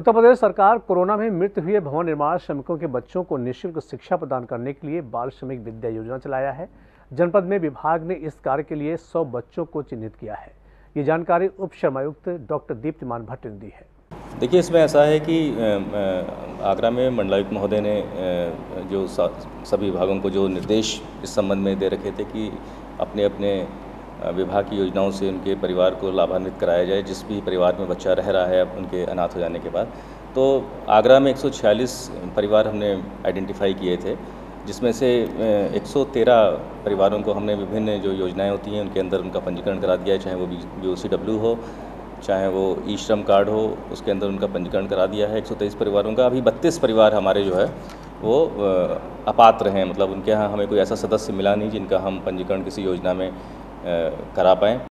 उत्तर प्रदेश सरकार कोरोना में मृत हुए भवन निर्माण श्रमिकों के बच्चों को निःशुल्क शिक्षा प्रदान करने के लिए बाल श्रमिक विद्या योजना चलाया है। जनपद में विभाग ने इस कार्य के लिए 100 बच्चों को चिन्हित किया है। ये जानकारी उप श्रमायुक्त डॉक्टर दीप्तिमान भट्ट ने दी है। देखिए, इसमें ऐसा है कि आगरा में मंडलायुक्त महोदय ने जो सभी विभागों को जो निर्देश इस संबंध में दे रखे थे कि अपने अपने विभाग की योजनाओं से उनके परिवार को लाभान्वित कराया जाए, जिस भी परिवार में बच्चा रह रहा है उनके अनाथ हो जाने के बाद। तो आगरा में 146 परिवार हमने आइडेंटिफाई किए थे, जिसमें से 113 परिवारों को हमने विभिन्न जो योजनाएँ होती हैं, उनके अंदर उनका पंजीकरण करा दिया है, चाहे वो बी हो, चाहे वो ई श्रम कार्ड हो, उसके अंदर उनका पंजीकरण करा दिया है एक सौ तेईस परिवारों का। अभी बत्तीस परिवार हमारे जो है, वो अपात्र हैं मतलब उनके यहाँ हमें कोई ऐसा सदस्य मिला नहीं जिनका हम पंजीकरण किसी योजना में करा पाएँ।